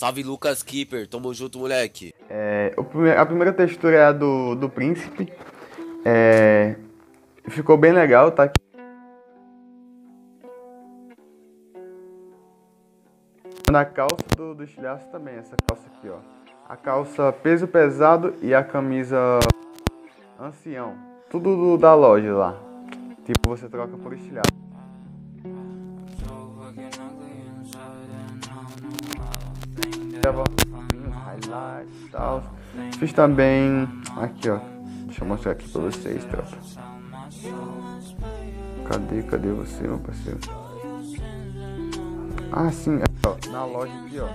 Salve Lucas Keeper, tamo junto, moleque. É, a primeira textura é a do, do príncipe. É, ficou bem legal, tá? Na calça do, do estilhaço também, essa calça aqui, ó. A calça peso pesado e a camisa ancião. Tudo do, da loja lá. Tipo, você troca por estilhaço. Fiz também aqui ó. Deixa eu mostrar aqui pra vocês, tropa. Cadê, cadê você, meu parceiro? Ah, sim, ó, na loja aqui, ó.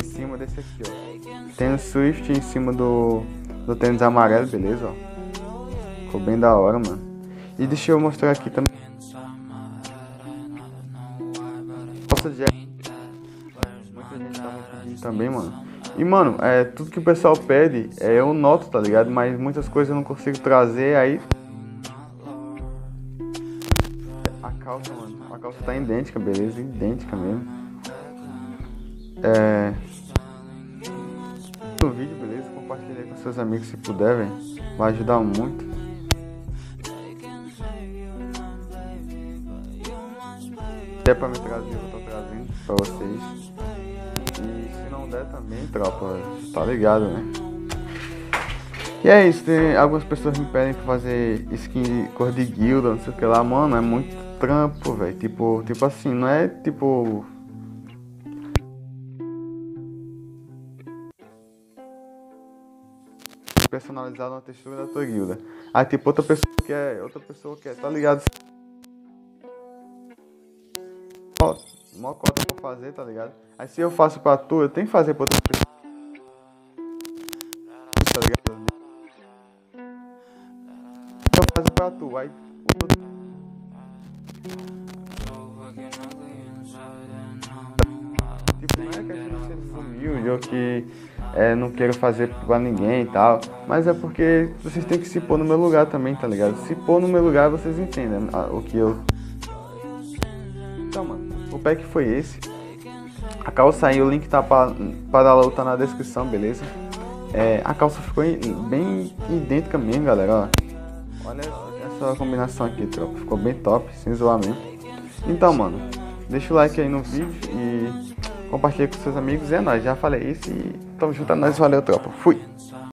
Em cima desse aqui, ó. O Swift em cima do, do tênis amarelo, beleza, ó. Ficou bem da hora, mano. E deixa eu mostrar aqui também. Nossa, tava pedindo também, mano. E, mano, é, tudo que o pessoal pede, é, eu noto, tá ligado? Mas muitas coisas eu não consigo trazer, aí... A calça, mano, a calça tá idêntica, beleza? Idêntica mesmo. É... No vídeo, beleza? Compartilha com seus amigos se puder, velho. Vai ajudar muito. Se é pra me trazer, eu tô trazendo pra vocês der também, tropa, tá ligado, né? E é isso, tem algumas pessoas me pedem pra fazer skin cor de guilda, não sei o que lá, mano, é muito trampo, velho. Tipo, tipo assim, não é tipo. Personalizado na textura da tua guilda. Aí tipo outra pessoa quer, outra pessoa quer, tá ligado? Ó, mó cota pra fazer, tá ligado? Aí se eu faço pra tu, eu tenho que fazer pra outra pessoa. Tá ligado? Eu faço pra tu, aí. Tipo, não é questão de ser humilde ou que é, não quero fazer pra ninguém e tal. Mas é porque vocês têm que se pôr no meu lugar também, tá ligado? Se pôr no meu lugar, vocês entendem o que eu. Então, mano, o pack foi esse. A calça aí, o link tá para ela tá na descrição, beleza? É, a calça ficou bem idêntica mesmo, galera. Ó. Olha essa combinação aqui, tropa. Ficou bem top, sem zoar mesmo. Então, mano, deixa o like aí no vídeo e compartilha com seus amigos. É nóis, já falei isso e tamo junto, é nóis. Valeu, tropa. Fui!